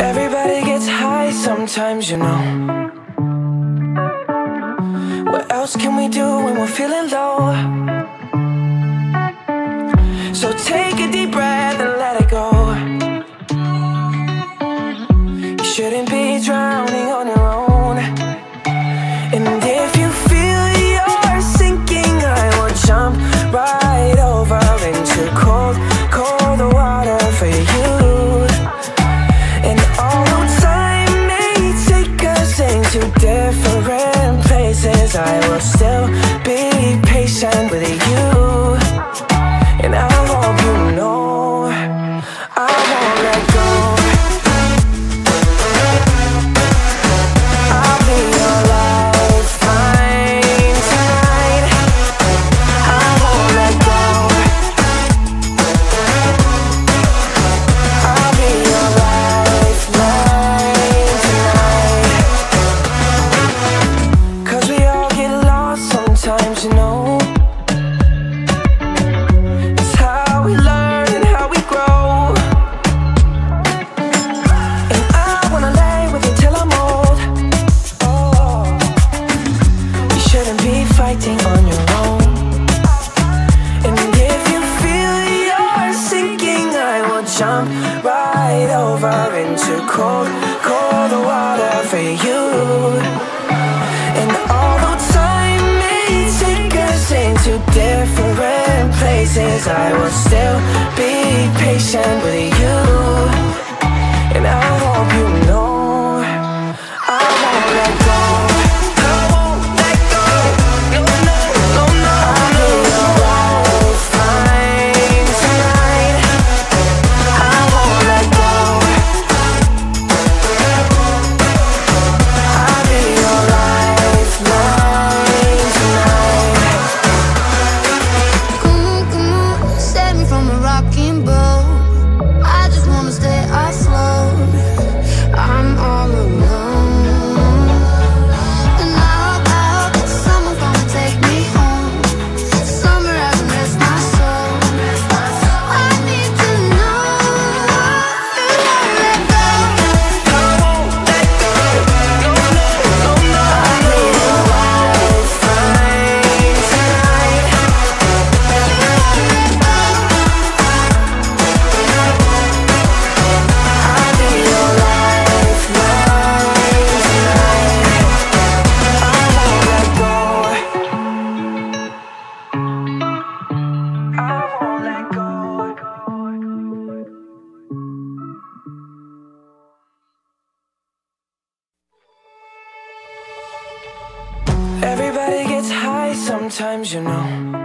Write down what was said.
Everybody gets high sometimes, you know What else can we do when we're feeling low? So take a deep breath and let it go You shouldn't different places. I will still be patient with you. And I Into cold, cold water for you. And although time may take us into different places, I will still be patient with you. And I hope you know I won't let go. Everybody gets high sometimes, you know.